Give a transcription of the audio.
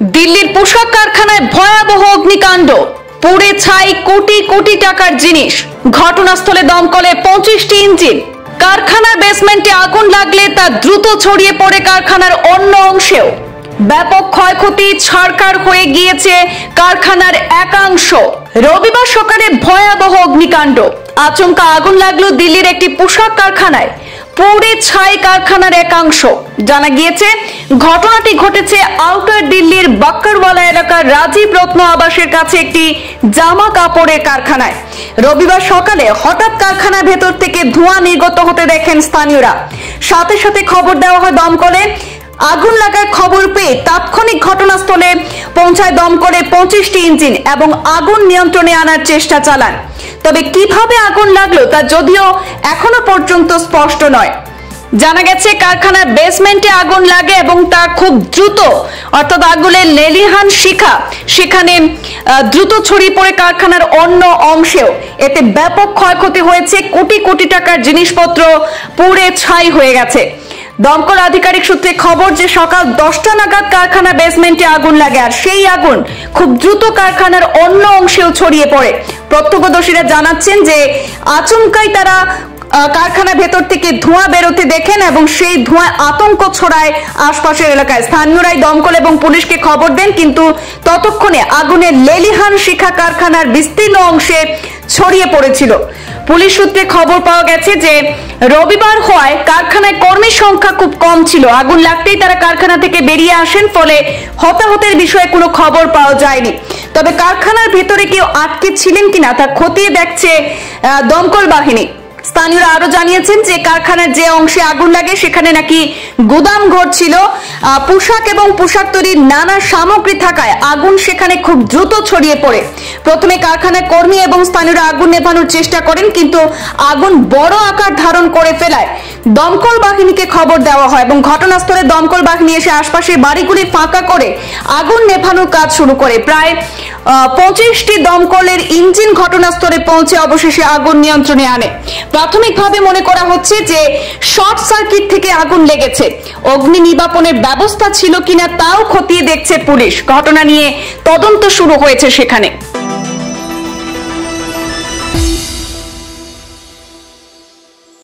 দিল্লির পোশাক কারখানায় ভয়াবহ অগ্নিকাণ্ড। পুড়ে ছাই কোটি কোটি টাকার জিনিস। ঘটনাস্থলে দমকলে পঁচিশটি ইঞ্জিন। কারখানার বেসমেন্টে আগুন লাগলে তা দ্রুত ছড়িয়ে পড়ে কারখানার অন্য অংশেও। ব্যাপক ক্ষয়ক্ষতি ছাড়কার হয়ে গিয়েছে কারখানার একাংশ। রবিবার সকালে ভয়াবহ অগ্নিকাণ্ড। আচমকা আগুন লাগল দিল্লির একটি পোশাক কারখানায়। পুড়ে ছাই কারখানার একাংশ। জানা গিয়েছে, ঘটনাটি ঘটেছে আউটার দিল্লির বাক্কারওয়ালা এলাকার রাজীব রত্ন আবাসের কাছে একটি জামা কাপড়ের কারখানায়। রবিবার সকালে হঠাৎ কারখানার ভেতর থেকে ধোঁয়া নির্গত হতে দেখেন স্থানীয়রা। সাথে সাথে খবর দেওয়া হয়, দমকলে আগুন লাগার খবর পেয়ে তাৎক্ষণিক ঘটনাস্থলে পৌঁছায় দমকলে পঁচিশটি ইঞ্জিন এবং আগুন নিয়ন্ত্রণে আনার চেষ্টা চালান। তবে কীভাবে আগুন লাগল তা যদিও এখনও পর্যন্ত স্পষ্ট নয়। জানা গেছে, কারখানার বেসমেন্টে আগুন লাগে এবং তা খুব দ্রুত, অর্থাৎ আগুনের লেলিহান শিখা, সেখানে দ্রুত ছড়িয়ে পড়ে কারখানার অন্য অংশেও। এতে ব্যাপক ক্ষয়ক্ষতি হয়েছে, কোটি কোটি টাকার জিনিসপত্র পুড়ে ছাই হয়ে গেছে। দমকল আধিকারিক সূত্রে খবর যে সকাল দশটা নাগাদ কারখানা বেসমেন্টে আগুন লাগে আর সেই আগুন খুব দ্রুত কারখানার অন্য অংশেও ছড়িয়ে পড়ে। প্রত্যক্ষদর্শীরা জানাচ্ছেন যে আচমকাই তারা আহ, কারখানার ভেতর থেকে ধোঁয়া বেরোতে দেখেন এবং সেই ধোঁয়া আতঙ্ক ছড়ায় আশপাশের এলাকায়। স্থানীয়রাই দমকল এবং পুলিশকে খবর দেন কিন্তু ততক্ষণে আগুনের লেলিহান শিখা কারখানার বিস্তীর্ণ অংশে ছড়িয়ে পড়েছিল। পুলিশ সূত্রে খবর পাওয়া গেছে যে, রবিবার হওয়ায় কারখানায় কর্মীর সংখ্যা খুব কম ছিল। আগুন লাগতেই তারা কারখানা থেকে বেরিয়ে আসেন, ফলে হতাহতের বিষয়ে কোনো খবর পাওয়া যায়নি। তবে কারখানার ভেতরে কেউ আটকে ছিলেন কিনা তা খতিয়ে দেখছে দমকল বাহিনী। স্থানীয়রা আরও জানিয়েছেন যে কারখানার যে অংশে আগুন লাগে, সেখানে নাকি গুদাম ঘর ছিল পোশাক এবং পোশাক তৈরির নানা সামগ্রী থাকায় আগুন সেখানে খুব দ্রুত ছড়িয়ে পড়ে। প্রথমে কারখানার কর্মী এবং স্থানীয়রা আগুন নেভানোর চেষ্টা করেন, কিন্তু আগুন বড় আকার ধারণ করে ফেলায়। দমকল বাহিনীকে খবর দেওয়া হয় এবং ঘটনাস্থলে দমকল বাহিনী এসে আশপাশের বাড়িগুলি ফাঁকা করে আগুন নেভানোর কাজ শুরু করে। প্রায় পঁচিশটি দমকলের ইঞ্জিন ঘটনাস্থলে পৌঁছে অবশেষে আগুন নিয়ন্ত্রণে আনে। প্রাথমিকভাবে মনে করা হচ্ছে যে শর্ট সার্কিট থেকে আগুন লেগেছে। অগ্নি নির্বাপনের ব্যবস্থা ছিল কিনা তাও খতিয়ে দেখছে পুলিশ। ঘটনা নিয়ে তদন্ত শুরু হয়েছে সেখানে।